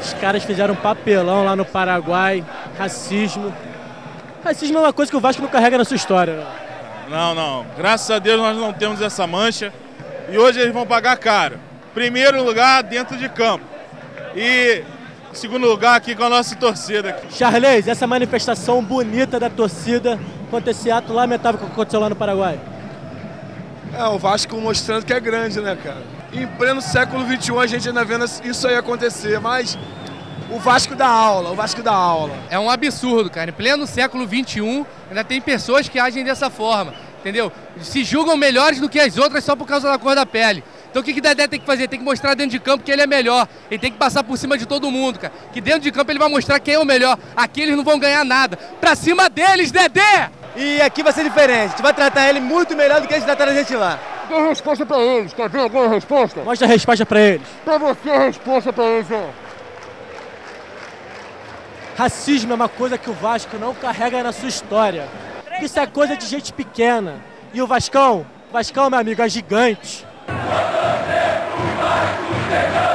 Os caras fizeram um papelão lá no Paraguai, racismo. Racismo é uma coisa que o Vasco não carrega na sua história. né? Não, não. Graças a Deus nós não temos essa mancha. E hoje eles vão pagar caro. Primeiro lugar dentro de campo. E segundo lugar aqui com a nossa torcida. aqui. Charles, essa manifestação bonita da torcida contra esse ato lamentável que aconteceu lá no Paraguai. É, o Vasco mostrando que é grande, né, cara? Em pleno século XXI a gente ainda vendo isso aí acontecer, mas o Vasco dá aula, o Vasco dá aula. É um absurdo, cara. Em pleno século XXI, ainda tem pessoas que agem dessa forma, entendeu? Se julgam melhores do que as outras só por causa da cor da pele. Então o que, que Dedé tem que fazer? Tem que mostrar dentro de campo que ele é melhor. Ele tem que passar por cima de todo mundo, cara. Que dentro de campo ele vai mostrar quem é o melhor. Aqui eles não vão ganhar nada. Pra cima deles, Dedé! E aqui vai ser diferente. A gente vai tratar ele muito melhor do que eles trataram a gente lá. Dá a resposta pra eles. Quer ver alguma resposta? Mostra a resposta pra eles. Pra você a resposta pra eles, ó. Racismo é uma coisa que o Vasco não carrega na sua história. Isso é coisa de gente pequena. E o Vascão, Vascão, meu amigo, é gigante. Vasco